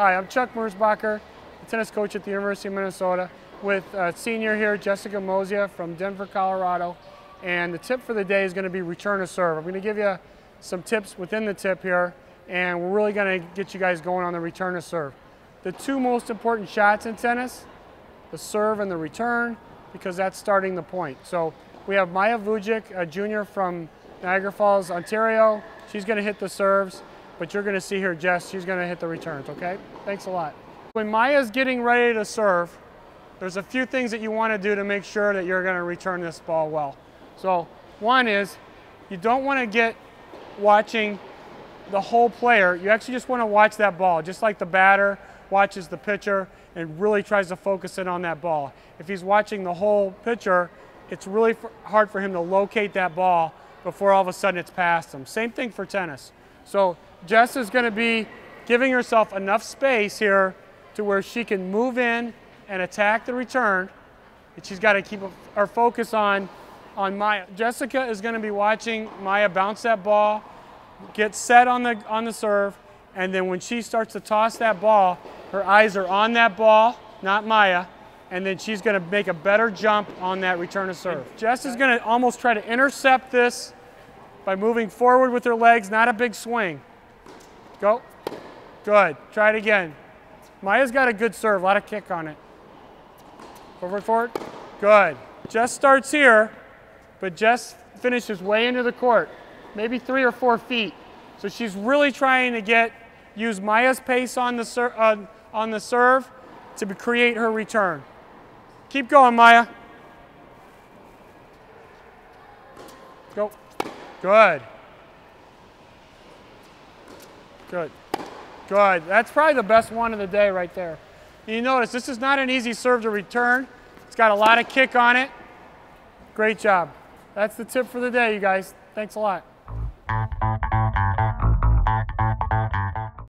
Hi, I'm Chuck Merzbacher, tennis coach at the University of Minnesota, with a senior here, Jessika Mozia from Denver, Colorado. And the tip for the day is going to be return to serve. I'm going to give you some tips within the tip here, and we're really going to get you guys going on the return to serve. The two most important shots in tennis, the serve and the return, because that's starting the point. So we have Maja Vujic, a junior from Niagara Falls, Ontario. She's going to hit the serves, but you're going to see here, Jess, she's going to hit the returns, okay? Thanks a lot. When Maja's getting ready to serve, there's a few things that you want to do to make sure that you're going to return this ball well. So one is you don't want to get watching the whole player. You actually just want to watch that ball, just like the batter watches the pitcher and really tries to focus in on that ball. If he's watching the whole pitcher, it's really hard for him to locate that ball before all of a sudden it's past him. Same thing for tennis. So Jess is going to be giving herself enough space here to where she can move in and attack the return. And she's got to keep her focus on, on Maja. Jessika is going to be watching Maja bounce that ball, get set on the, on the serve, and then when she starts to toss that ball, her eyes are on that ball, not Maja, and then she's going to make a better jump on that return to serve. Jess is going to almost try to intercept this by moving forward with her legs, not a big swing. Go. Good. Try it again. Maja's got a good serve, a lot of kick on it. Forward, forward. Good. Jess starts here, but Jess finishes way into the court, maybe three or four feet. So she's really trying to get, use Maja's pace on the, on the serve to create her return. Keep going, Maya. Go. Good. Good. Good. That's probably the best one of the day right there. You notice this is not an easy serve to return. It's got a lot of kick on it. Great job. That's the tip for the day, you guys. Thanks a lot.